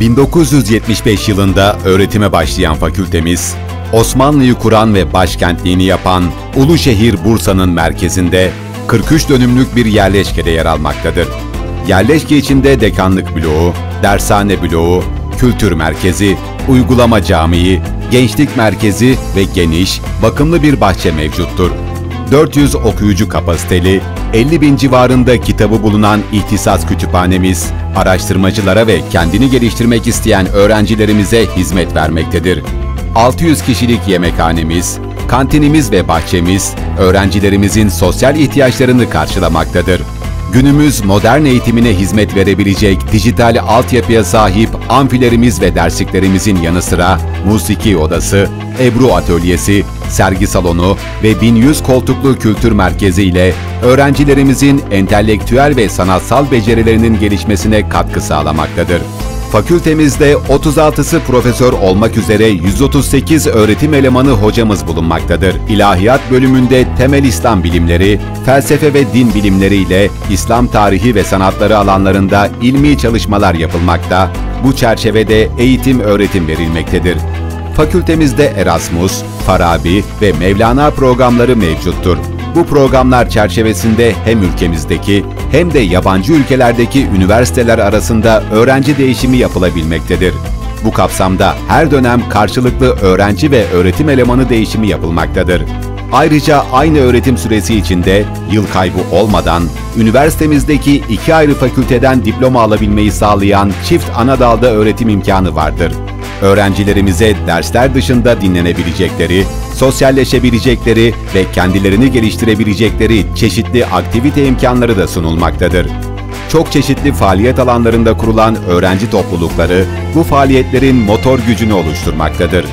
1975 yılında öğretime başlayan fakültemiz, Osmanlı'yı kuran ve başkentliğini yapan Uluşehir Bursa'nın merkezinde 43 dönümlük bir yerleşkede yer almaktadır. Yerleşke içinde dekanlık bloğu, dershane bloğu, kültür merkezi, uygulama camii, gençlik merkezi ve geniş, bakımlı bir bahçe mevcuttur. 400 okuyucu kapasiteli, 50 bin civarında kitabı bulunan ihtisas kütüphanemiz, araştırmacılara ve kendini geliştirmek isteyen öğrencilerimize hizmet vermektedir. 600 kişilik yemekhanemiz, kantinimiz ve bahçemiz, öğrencilerimizin sosyal ihtiyaçlarını karşılamaktadır. Günümüz modern eğitimine hizmet verebilecek dijital altyapıya sahip amfilerimiz ve dersliklerimizin yanı sıra musiki odası, Ebru atölyesi, sergi salonu ve 1100 koltuklu kültür merkezi ile öğrencilerimizin entelektüel ve sanatsal becerilerinin gelişmesine katkı sağlamaktadır. Fakültemizde 36'sı profesör olmak üzere 138 öğretim elemanı hocamız bulunmaktadır. İlahiyat bölümünde temel İslam bilimleri, felsefe ve din bilimleri ile İslam tarihi ve sanatları alanlarında ilmi çalışmalar yapılmakta. Bu çerçevede eğitim öğretim verilmektedir. Fakültemizde Erasmus, Farabi ve Mevlana programları mevcuttur. Bu programlar çerçevesinde hem ülkemizdeki hem de yabancı ülkelerdeki üniversiteler arasında öğrenci değişimi yapılabilmektedir. Bu kapsamda her dönem karşılıklı öğrenci ve öğretim elemanı değişimi yapılmaktadır. Ayrıca aynı öğretim süresi içinde yıl kaybı olmadan üniversitemizdeki iki ayrı fakülteden diploma alabilmeyi sağlayan çift ana dalda öğretim imkanı vardır. Öğrencilerimize dersler dışında dinlenebilecekleri, sosyalleşebilecekleri ve kendilerini geliştirebilecekleri çeşitli aktivite imkanları da sunulmaktadır. Çok çeşitli faaliyet alanlarında kurulan öğrenci toplulukları bu faaliyetlerin motor gücünü oluşturmaktadır.